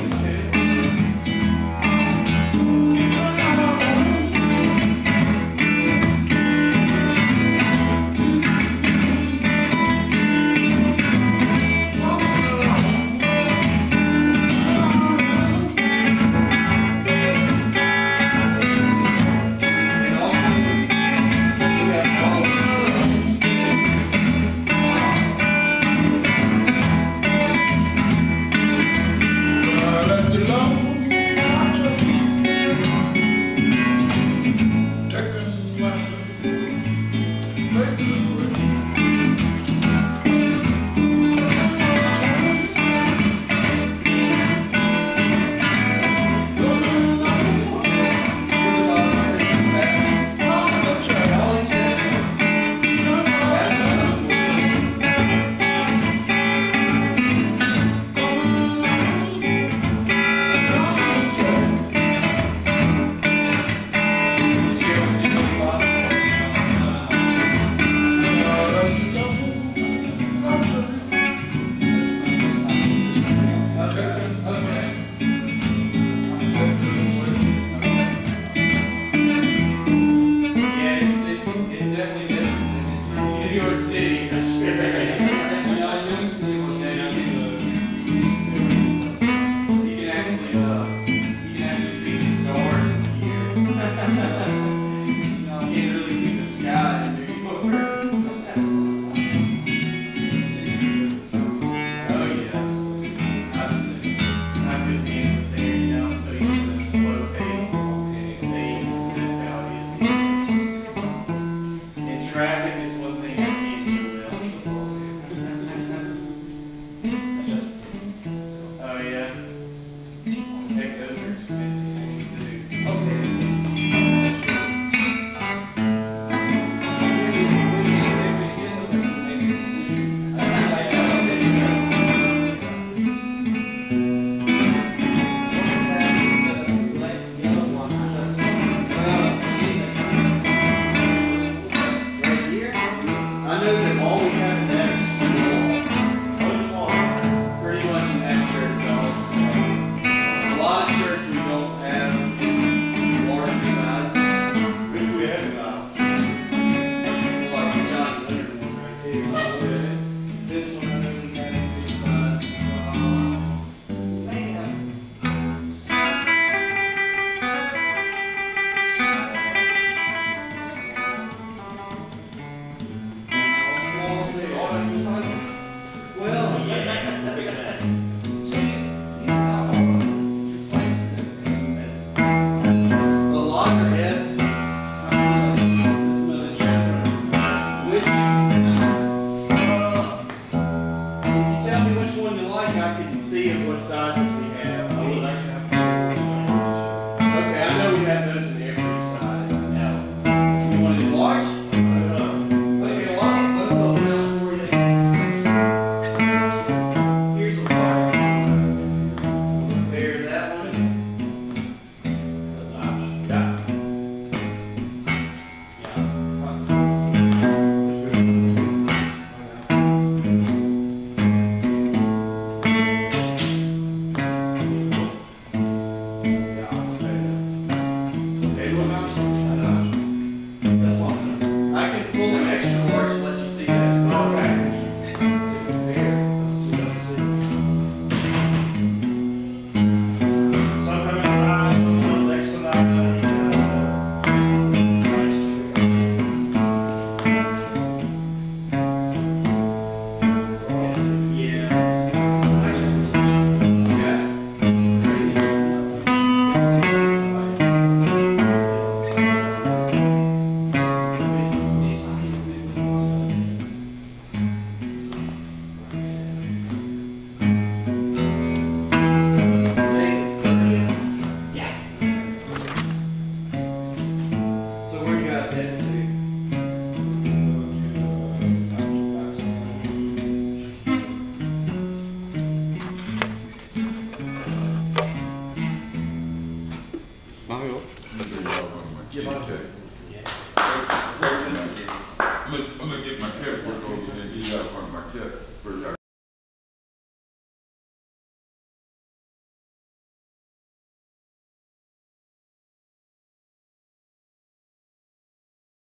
Thank you. Take those are expensive. this, this one. watch. I'm gonna get my kid worked over, and he up on my kid, for that.